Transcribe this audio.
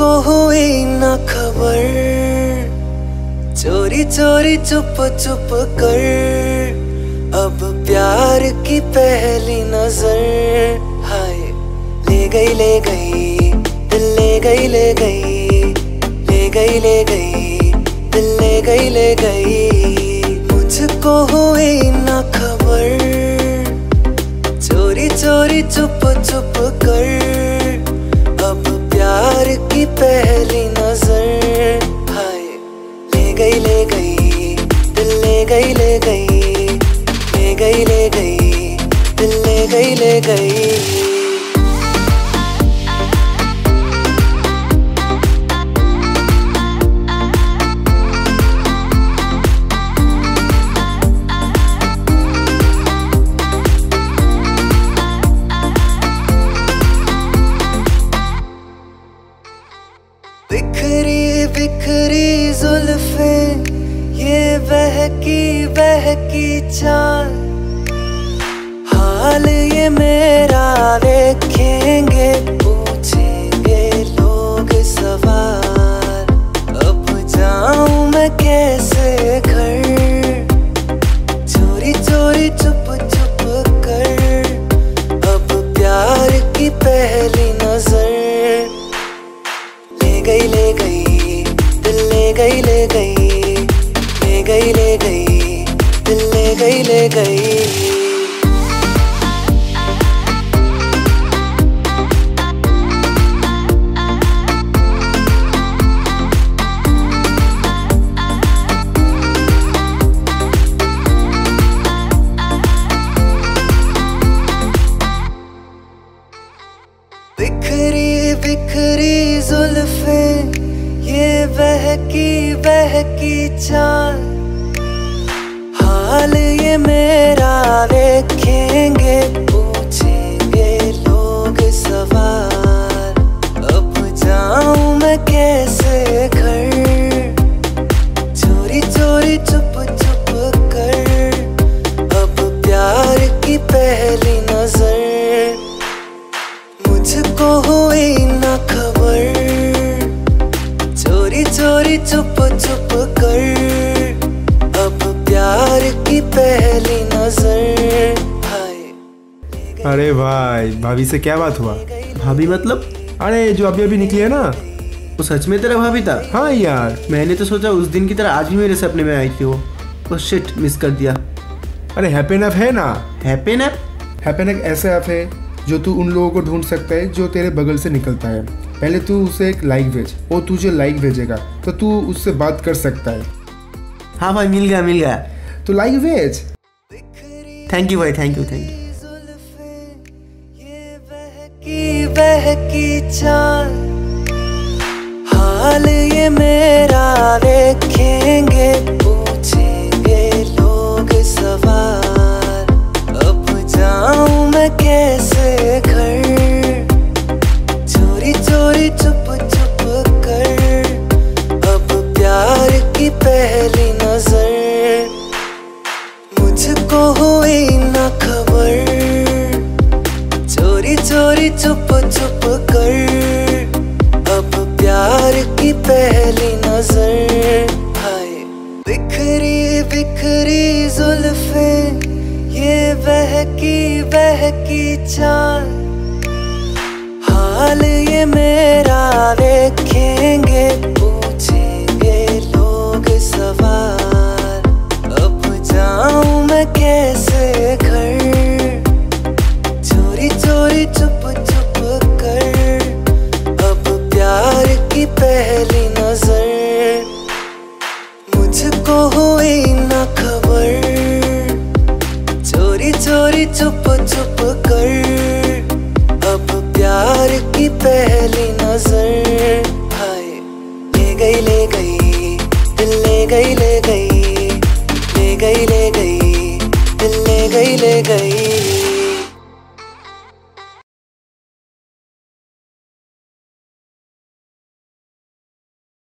मुझको हुई ना खबर। चोरी चोरी, चुप चुप कर। अब प्यार की पहली नज़र। हाय, ले गई ले गई, दिल ले गई ले गई ले गई ले गई, दिल ले गई ले गई। मुझको हुई ना खबर। चोरी चोरी, चुप चुप गई ले गई। बिखरी बिखरी जुल्फे ये बहकी बहकी चाल। गई ले गई ले गई ले गई दिल ले गई ले गई। बहकी बहकी चाल। हाल ये मेरा देखेंगे पूछेंगे लोग सवाल। अब जाऊँ मैं कैसे अरे भाई भाभी से क्या बात हुआ? भाभी मतलब? अरे जो अभी अभी निकली है ना? वो सच में तेरा भाभी था? हाँ यार। मैंने तो सोचा उस दिन की तरह आज भी मेरे सपने में आई थी वो। ओ शिट मिस कर दिया। अरे हैप्पी ऐप है ना? हैप्पी ऐप हैप्पी ऐप ऐसा ऐप है जो तू उन लोगों को ढूंढ सकता है जो तेरे बगल से निकलता है। पहले तू उसे एक लाइक भेज। वो तुझे लाइक भेजेगा। तो तू उससे बात कर सकता है। हाँ भाई मिल गया मिल गया। तो लाइक भेज। थैंक यू भाई थैंक यू थैंक ये बहकी की चाल। हाल ये मेरा देखेंगे। चोरी चुप चुप कर। अब प्यार की पहली नज़र। हाय, बिखरी बिखरी जुल्फे, ये बहकी बहकी चाल। हाल ये मेरा चुप चुप कर। अब प्यार की पहली नज़र। मुझको हुई ना खबर। चोरी चोरी चुप चुप कर। अब प्यार की पहली नज़र। हाय, ले गई ले गई। दिल ले गई ले गई। ले गई ले गई। दिल ले गई ले गई।